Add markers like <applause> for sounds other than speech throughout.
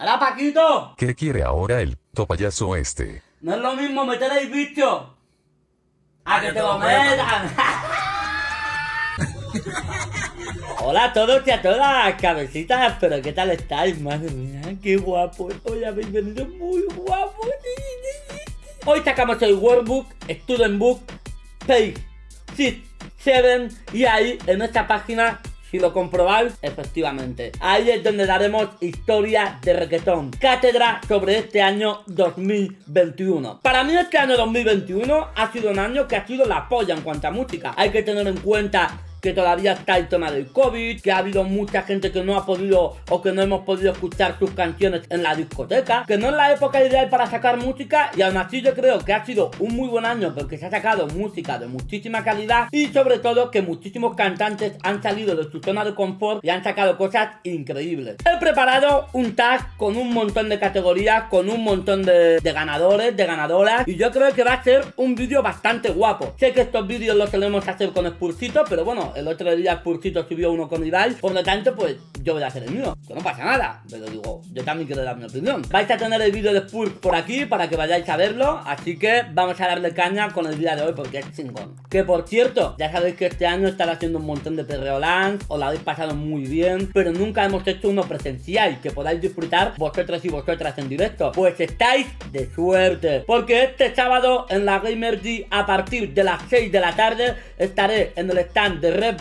¡Hola, Paquito! ¿Qué quiere ahora el topayazo este? No es lo mismo meter el bicho a que te lo metan. <laughs> Hola a todos y a todas, cabecitas, pero ¿qué tal estáis? Madre mía, qué guapo. Hoy habéis venido muy guapos. Hoy sacamos el Workbook, Student Book, Page 6, 7 y ahí en esta página si lo comprobáis, efectivamente. Ahí es donde daremos historia de reggaetón. Cátedra sobre este año 2021. Para mí este año 2021 ha sido un año que ha sido la polla en cuanto a música. Hay que tener en cuenta que todavía está el tema del COVID, que ha habido mucha gente que no ha podido o que no hemos podido escuchar sus canciones en la discoteca, que no es la época ideal para sacar música y aún así yo creo que ha sido un muy buen año porque se ha sacado música de muchísima calidad y sobre todo que muchísimos cantantes han salido de su zona de confort y han sacado cosas increíbles. He preparado un tag con un montón de categorías, con un montón de, ganadores, de ganadoras y yo creo que va a ser un vídeo bastante guapo. Sé que estos vídeos los solemos hacer con expulsito, pero bueno, el otro día Pursito subió uno con Ibai, por lo tanto, pues yo voy a hacer el mío, que no pasa nada, pero digo, yo también quiero dar mi opinión. Vais a tener el vídeo de Spurs por aquí para que vayáis a verlo, así que vamos a darle caña con el día de hoy porque es chingón. Que por cierto, ya sabéis que este año estará haciendo un montón de perreolans, os lo habéis pasado muy bien, pero nunca hemos hecho uno presencial que podáis disfrutar vosotros y vosotras en directo. Pues estáis de suerte, porque este sábado en la Gamer G a partir de las 6 de la tarde estaré en el stand de Red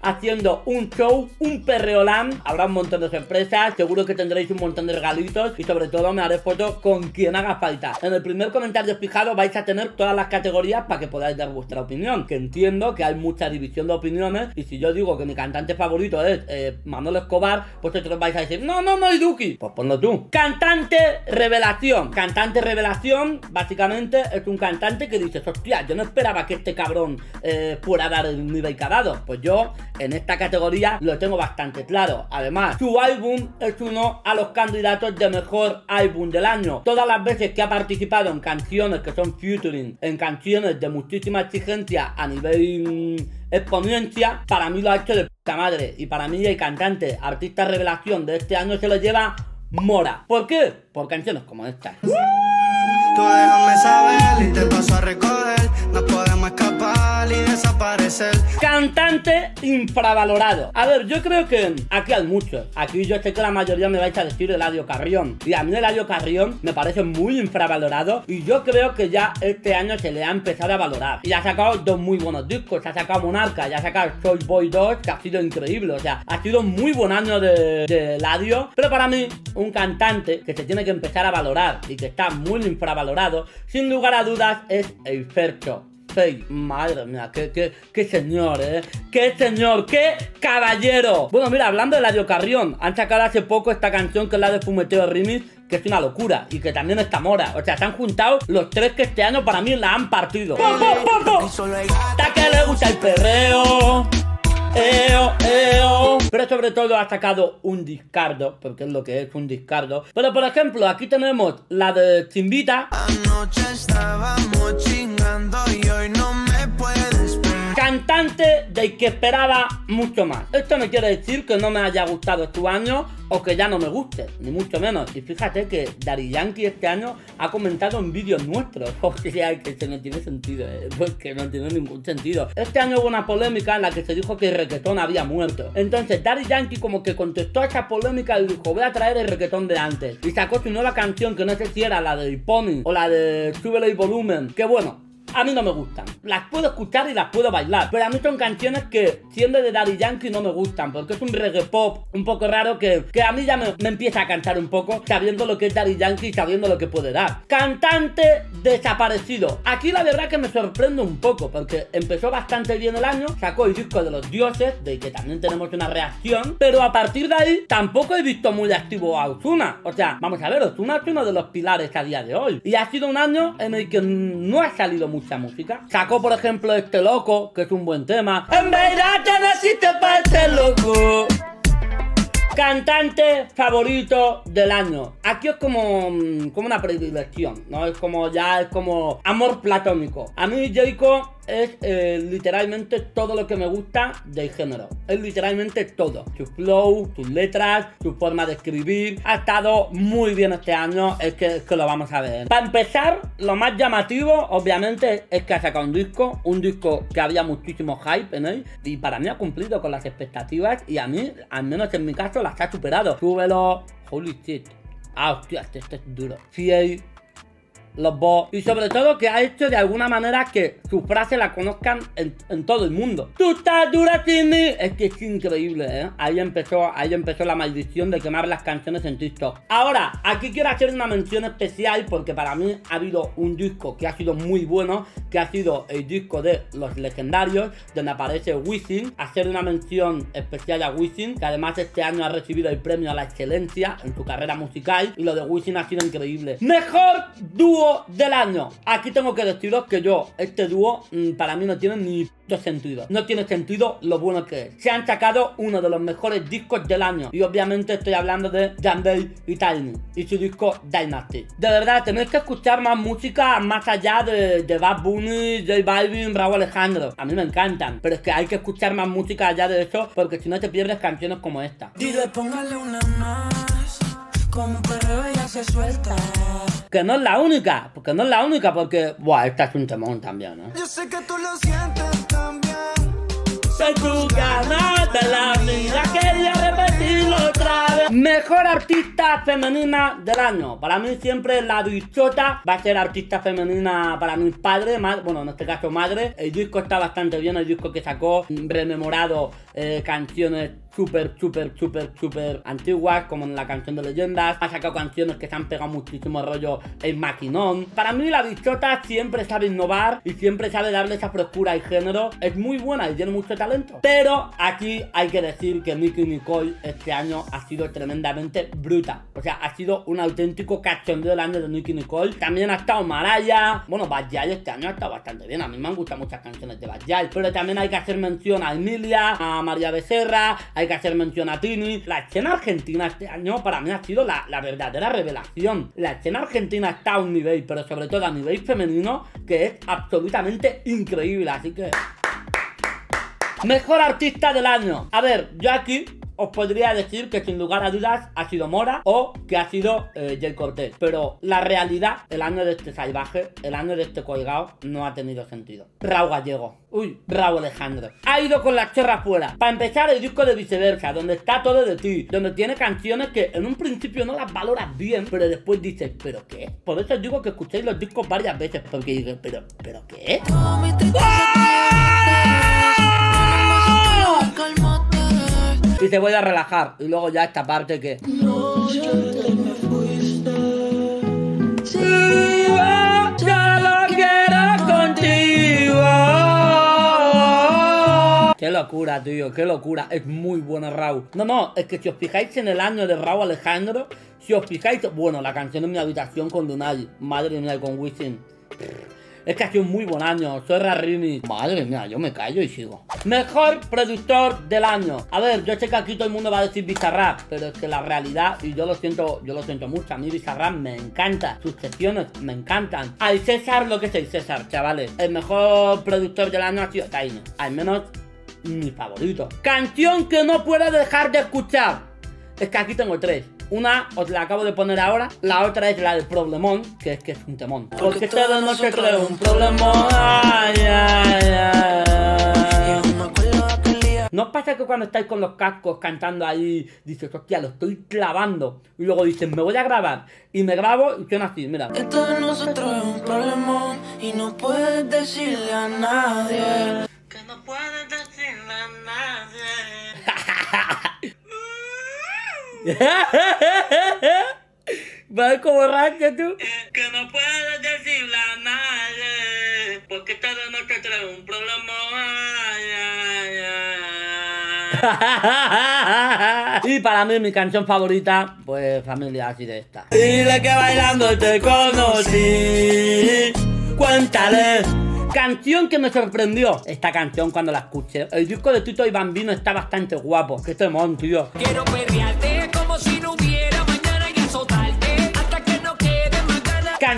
haciendo un show, un perreolán. Habrá un montón de sorpresas, seguro que tendréis un montón de regalitos y sobre todo me haré fotos con quien haga falta. En el primer comentario fijado vais a tener todas las categorías para que podáis dar vuestra opinión. Que entiendo que hay mucha división de opiniones y si yo digo que mi cantante favorito es eh, Manuel Escobar, pues vosotros vais a decir, no, no, no, Duki. Pues ponlo tú. Cantante revelación. Cantante revelación, básicamente es un cantante que dices, hostia, yo no esperaba que este cabrón eh, fuera a dar el nivel que ha dado. Pues yo en esta categoría lo tengo bastante claro. Además, su álbum es uno a los candidatos de mejor álbum del año. Todas las veces que ha participado en canciones que son featuring, en canciones de muchísima exigencia a nivel mm, exponencia, para mí lo ha hecho de puta madre. Y para mí el cantante, artista revelación de este año se lo lleva Mora. ¿Por qué? Por canciones como esta. Tú déjame saber y te paso a recoger. No podemos escapar y desaparecer. Cantante infravalorado. A ver, yo creo que aquí hay muchos. Aquí yo sé que la mayoría me vais a decir Eladio Carrión. Y a mí Eladio Carrión me parece muy infravalorado. Y yo creo que ya este año se le ha empezado a valorar. Y ha sacado dos muy buenos discos. Ha sacado Monarca y ha sacado Soy Boy 2, que ha sido increíble. O sea, ha sido un muy buen año de, de Eladio. Pero para mí, un cantante que se tiene que empezar a valorar y que está muy infravalorado, sin lugar a dudas, es el Fercho. Fake. Madre mía, qué, qué, qué señor, eh. Qué señor, qué caballero. Bueno, mira, hablando de Ladio Carrión, han sacado hace poco esta canción que es la de Fumeteo Remix, que es una locura y que también está Mora. O sea, se han juntado los tres que este año para mí la han partido. Hasta que le gusta el perreo. Pero sobre todo ha sacado un discardo, porque es lo que es un discardo. Pero por ejemplo, aquí tenemos la de Chimbita. Anoche estábamos chingando Cantante del que esperaba mucho más. Esto no quiere decir que no me haya gustado tu año o que ya no me guste, ni mucho menos. Y fíjate que Dari Yankee este año ha comentado en vídeos nuestros. <laughs> O sea, que eso no tiene sentido, eh. <laughs> Pues que no tiene ningún sentido. Este año hubo una polémica en la que se dijo que el reggaetón había muerto. Entonces Daddy Yankee como que contestó a esa polémica y dijo, voy a traer el reggaetón de antes. Y sacó su nueva canción que no sé si era la de Pony o la de Súbele el volumen. Que bueno, a mí no me gustan. Las puedo escuchar y las puedo bailar. Pero a mí son canciones que, siendo de Daddy Yankee, no me gustan. Porque es un reggae pop un poco raro que, que a mí ya me, me empieza a cantar un poco, sabiendo lo que es Daddy Yankee y sabiendo lo que puede dar. Cantante desaparecido. Aquí la verdad que me sorprende un poco, porque empezó bastante bien el año, sacó el disco de los dioses, de que también tenemos una reacción, pero a partir de ahí tampoco he visto muy activo a Ozuna. O sea, vamos a ver, Ozuna es uno de los pilares a día de hoy. Y ha sido un año en el que no ha salido mucha música. Sacó, por ejemplo, este loco, que es un buen tema. En verdad te naciste para ser loco. Cantante favorito del año. Aquí es como, mm, como una predilección, ¿no? Es como ya, es como amor platónico. A mí Jericho es eh, literalmente todo lo que me gusta del género. Es literalmente todo. Su flow, sus letras, su forma de escribir. Ha estado muy bien este año. Es que, es que lo vamos a ver. Para empezar, lo más llamativo, obviamente, es que ha sacado un disco. Un disco que había muchísimo hype en él. Y para mí ha cumplido con las expectativas. Y a mí, al menos en mi caso, las ha superado. Súbelo. Holy shit. Ah, hostia, este, este es duro. Los bots y sobre todo que ha hecho de alguna manera que su frase la conozcan en, todo el mundo. ¡Tú estás dura, Timmy! Es que es increíble, ¿eh? Ahí empezó, ahí empezó la maldición de quemar las canciones en TikTok. Ahora, aquí quiero hacer una mención especial porque para mí ha habido un disco que ha sido muy bueno, que ha sido el disco de Los Legendarios, donde aparece Wisin. Hacer una mención especial a Wisin, que además este año ha recibido el premio a la excelencia en su carrera musical y lo de Wisin ha sido increíble. Mejor dúo del año. Aquí tengo que deciros que yo, este dúo, mm, para mí no tiene ni sentido. No tiene sentido lo bueno que es. Se han sacado uno de los mejores discos del año. Y obviamente estoy hablando de Jandel y Tiny y su disco Dynasty. De verdad, tenéis que escuchar más música más allá de, de Bad Bunny, J Balvin, Bravo Alejandro. A mí me encantan. Pero es que hay que escuchar más música allá de eso porque si no te pierdes canciones como esta. Dile, póngale una más. Como perreo ella se suelta que no es la única, porque no es la única, porque, buah, esta es un temón también, ¿no? Yo sé que tú lo sientes también. Soy tu ganas de la vida, quería Mejor artista femenina del año. Para mí siempre la bichota va a ser artista femenina para mi padre, bueno, en este caso madre. El disco está bastante bien, el disco que sacó, rememorado eh, canciones súper, súper, súper, súper antiguas, como en la canción de leyendas. Ha sacado canciones que se han pegado muchísimo rollo en maquinón. Para mí la bichota siempre sabe innovar y siempre sabe darle esa frescura y género. Es muy buena y tiene mucho talento. Pero aquí hay que decir que Nicky Nicole este año ha sido tremendamente bruta. O sea, ha sido un auténtico cachondeo del año de Nicky Nicole. También ha estado Maraya. Bueno, Bad este año ha estado bastante bien. A mí me han gustado muchas canciones de Bad Pero también hay que hacer mención a Emilia, a María Becerra, hay que hacer mención a Tini. La escena argentina este año para mí ha sido la, la verdadera revelación. La escena argentina está a un nivel, pero sobre todo a nivel femenino, que es absolutamente increíble. Así que... Mejor artista del año. A ver, yo aquí os podría decir que sin lugar a dudas ha sido Mora o que ha sido eh, Jay Cortés. Pero la realidad, el año de este salvaje, el año de este colgado, no ha tenido sentido. Raúl Gallego. Uy, Raúl Alejandro. Ha ido con la chorra fuera. Para empezar, el disco de viceversa, donde está todo de ti. Donde tiene canciones que en un principio no las valoras bien, pero después dices, ¿pero qué? Por eso digo que escuchéis los discos varias veces. Porque dices, ¿pero, ¿pero qué? Y te voy a relajar. Y luego ya esta parte que. No, te fuiste. Qué locura, tío, qué locura. Es muy bueno Raúl. No, no, es que si os fijáis en el año de Raúl Alejandro, si os fijáis, bueno, la canción en mi habitación con Lunay, madre mía, con Wisin. Es que ha sido un muy buen año. Soy Rarrini. Madre mía, yo me callo y sigo. Mejor productor del año. A ver, yo sé que aquí todo el mundo va a decir Bizarrap, pero es que la realidad, y yo lo siento, yo lo siento mucho. A mí Bizarrap me encanta. Sus secciones me encantan. Al César lo que soy, César, chavales. El mejor productor del año ha sido Tiny. Al menos mi favorito. Canción que no puedo dejar de escuchar. Es que aquí tengo tres. Una os la acabo de poner ahora, la otra es la del problemón, que es que es un temón. Porque todo no se cree un problemón. Ay, ay, ay. ¿No os pasa que cuando estáis con los cascos cantando ahí, dices, hostia, lo estoy clavando? Y luego dices, me voy a grabar. Y me grabo y suena así, mira. Esto de nosotros es un problemón y no puedes decirle a nadie. Que no puedes decirle a nadie. <laughs> <laughs> ¿Vas como rancho tú? Que no puedes decirle a nadie, porque todo no te trae un problema. <laughs> y para mí mi canción favorita, pues familia así de esta. Dile que bailando te conocí. Cuéntale Canción que me sorprendió. Esta canción cuando la escuché. El disco de Tito y Bambino está bastante guapo. Qué temón, tío. Quiero perrearte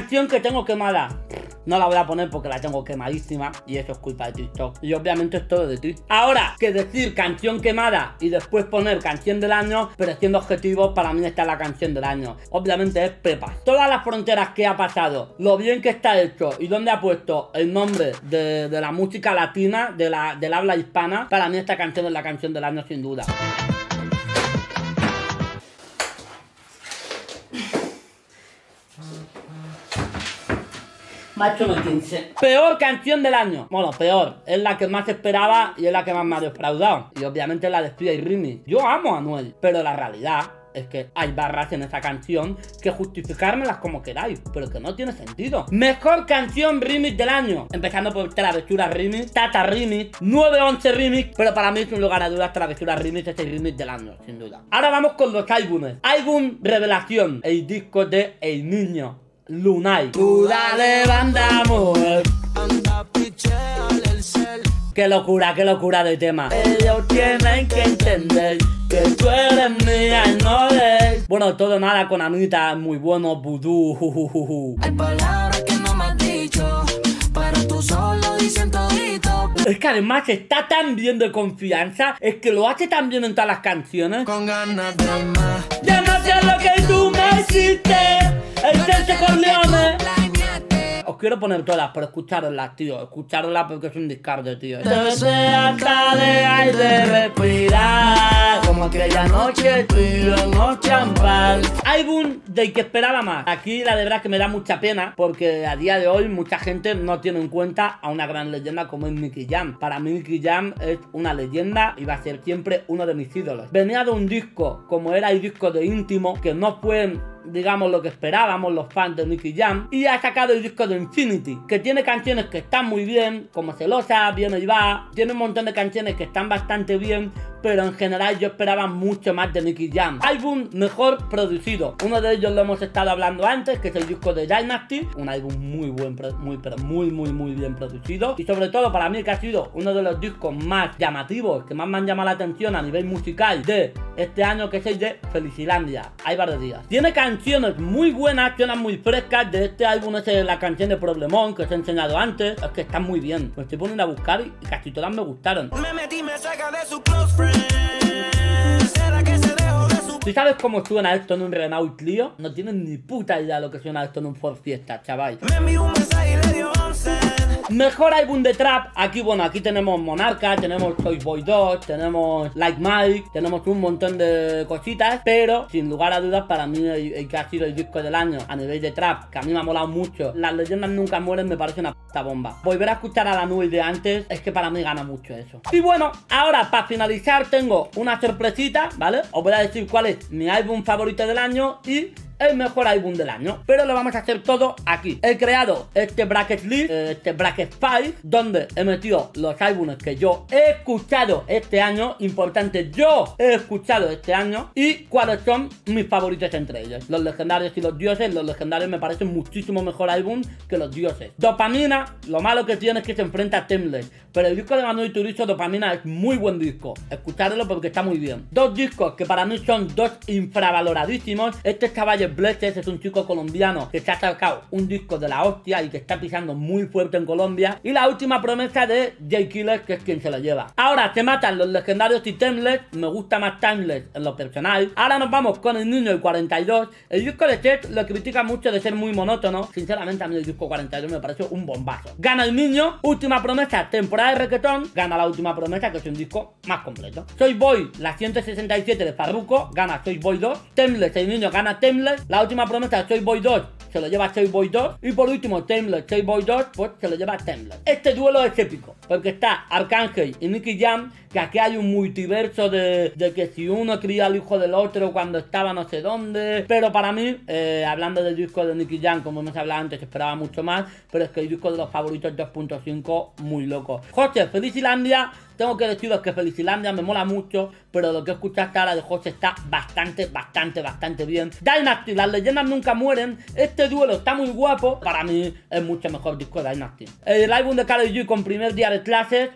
Canción que tengo quemada. No la voy a poner porque la tengo quemadísima y eso es culpa de TikTok. Y obviamente es todo de ti. Ahora, que decir canción quemada y después poner canción del año, pero siendo objetivo, para mí está la canción del año. Obviamente es Pepa. Todas las fronteras que ha pasado, lo bien que está hecho y donde ha puesto el nombre de, la música latina, de la, del habla hispana, para mí esta canción es la canción del año sin duda. Macho 15. Peor canción del año. Bueno, peor. Es la que más esperaba y es la que más me ha defraudado. Y obviamente la de y Rimi. Yo amo a Noel, pero la realidad es que hay barras en esa canción que justificármelas como queráis, pero que no tiene sentido. Mejor canción remix del año. Empezando por Travesura Remix, Tata Remix, 911 Remix, pero para mí es un lugar a dudas Travesura Remix es el remix del año, sin duda. Ahora vamos con los álbumes. Álbum Revelación, el disco de El Niño. Lunay. Tú dale banda, mujer. Qué locura, qué locura de tema. Ellos tienen que entender que tú eres mía y no de Bueno, todo nada con Anita, muy bueno, vudú. Hay palabras que no me has dicho, pero tú solo dices todito. Es que además está tan bien de confianza, es que lo hace tan bien en todas las canciones. Con ganas de más. Ya no sé lo que tú me hiciste. Quiero poner todas, pero escucharlas, tío. Escucharlas porque es un discarte, tío. Te sea de de respirar. Como aquella noche tú y en champán. Álbum del que esperaba más. Aquí la de verdad que me da mucha pena porque a día de hoy mucha gente no tiene en cuenta a una gran leyenda como es Nicky Jam. Para mí Nicky Jam es una leyenda y va a ser siempre uno de mis ídolos. Venía de un disco como era el disco de íntimo que no fue digamos, lo que esperábamos los fans de Nicky Jam. Y ha sacado el disco de Infinity, que tiene canciones que están muy bien, como Celosa, Viene y Va. Tiene un montón de canciones que están bastante bien, pero en general yo esperaba mucho más de Nicky Jam. Álbum mejor producido. Uno de ellos lo hemos estado hablando antes, que es el disco de Dynasty. Un álbum muy buen, muy, pero muy, muy, muy bien producido. Y sobre todo para mí que ha sido uno de los discos más llamativos, que más me han llamado la atención a nivel musical de este año, que es el de Felicilandia. Hay varios días. Tiene canciones muy buenas, suenan muy frescas. De este álbum es la canción de Problemón que os he enseñado antes. Es que está muy bien. Me estoy poniendo a buscar y casi todas me gustaron. Me metí, me saca de su close friend. ¿Tú sabes cómo suena esto en un Renault Clio? No tienen ni puta idea de lo que suena esto en un Ford Fiesta, chaval. Me envió un mensaje y le dio 11. Mejor álbum de trap, aquí bueno, aquí tenemos Monarca, tenemos Toy Boy 2, tenemos Like Mike, tenemos un montón de cositas, pero sin lugar a dudas para mí el, que ha sido el disco del año a nivel de trap, que a mí me ha molado mucho, Las leyendas nunca mueren me parece una puta bomba. Volver a escuchar a la nube de antes es que para mí gana mucho eso. Y bueno, ahora para finalizar tengo una sorpresita, ¿vale? Os voy a decir cuál es mi álbum favorito del año y el mejor álbum del año. Pero lo vamos a hacer todo aquí. He creado este bracket list, eh, este bracket file, donde he metido los álbumes que yo he escuchado este año. Importante, yo he escuchado este año. Y cuáles son mis favoritos entre ellos. Los legendarios y los dioses. Los legendarios me parecen muchísimo mejor álbum que los dioses. Dopamina, lo malo que tiene es que se enfrenta a Timeless. Pero el disco de Manuel Turizo, Dopamina, es muy buen disco. Escuchadlo porque está muy bien. Dos discos que para mí son dos infravaloradísimos. Este caballo Blessed es un chico colombiano que se ha sacado un disco de la hostia y que está pisando muy fuerte en Colombia. Y la última promesa de Jay Killer, que es quien se lo lleva. Ahora se matan los legendarios y Timeless. Me gusta más Timeless en lo personal. Ahora nos vamos con el niño el 42. El disco de Chet lo critica mucho de ser muy monótono. Sinceramente, a mí el disco 42 me pareció un bombazo. Gana el niño, última promesa, temporada de reggaetón. Gana la última promesa, que es un disco más completo. Soy Boy, la 167 de Farruko. Gana Soy Boy 2. Timeless, el niño gana Timeless. La última promesa, Soy Boy 2, se lo lleva Soy Boy 2. Y por último, Temler, Soy Boy 2, pues se lo lleva Temler. Este duelo es épico, porque está Arcángel y Nicky Jam, que aquí hay un multiverso de, que si uno cría al hijo del otro cuando estaba no sé dónde. Pero para mí, eh, hablando del disco de Nicky Jam, como hemos hablado antes, esperaba mucho más. Pero es que el disco de los favoritos 2.5, muy loco. José, Felicilandia tengo que deciros que Felicilandia me mola mucho, pero lo que escuchaste ahora de José está bastante, bastante, bastante bien. Dynasty, las leyendas nunca mueren. Este duelo está muy guapo. Para mí es mucho mejor disco de Dynasty. El álbum de Karol G con primer día de clases.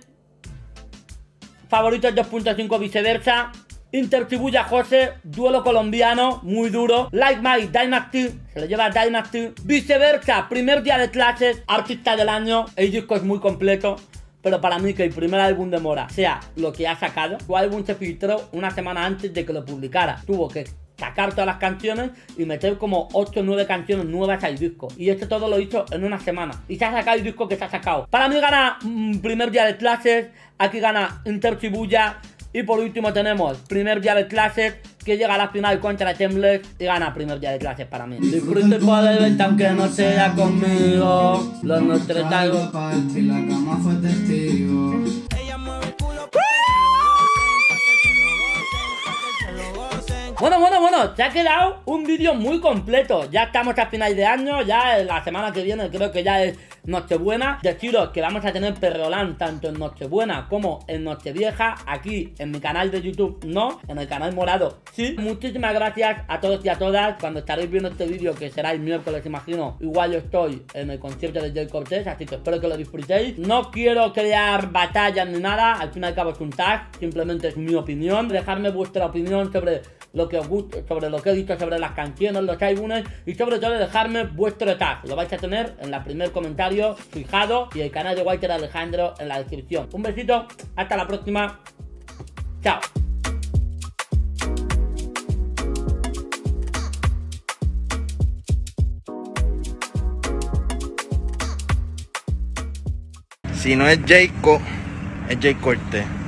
Favoritos 2.5 viceversa. Inter Shibuya José, duelo colombiano, muy duro. Like My Dynasty, se lo lleva Dynasty. Viceversa, primer día de clases, artista del año. El disco es muy completo. Pero para mí que el primer álbum de Mora sea lo que ha sacado, su álbum se filtró una semana antes de que lo publicara. Tuvo que sacar todas las canciones y meter como 8 o 9 canciones nuevas al disco. Y esto todo lo hizo en una semana. Y se ha sacado el disco que se ha sacado. Para mí gana mm, primer día de clases, aquí gana Inter Shibuya. Y por último tenemos primer día de clases que llega a la final contra Tembles y gana primer día de clases para mí. Disfruto el poder verte aunque no sea conmigo. Los nuestros algo. Y la cama fue testigo. Bueno, bueno, bueno, te ha quedado un vídeo muy completo. Ya estamos a final de año, ya la semana que viene creo que ya es Nochebuena. Deciros que vamos a tener Perrolán tanto en Nochebuena como en Nochevieja. Aquí en mi canal de YouTube no, en el canal morado sí. Muchísimas gracias a todos y a todas. Cuando estaréis viendo este vídeo, que será el miércoles, imagino, igual yo estoy en el concierto de Jay Cortés, así que espero que lo disfrutéis. No quiero crear batallas ni nada, al fin y al cabo es un tag, simplemente es mi opinión. Dejadme vuestra opinión sobre lo que os gusta, sobre lo que he dicho sobre las canciones, los álbumes y sobre todo dejarme vuestro tag. Lo vais a tener en el primer comentario fijado y el canal de Walter Alejandro en la descripción. Un besito, hasta la próxima. Chao. Si no es Jayco, es Jay Cortés.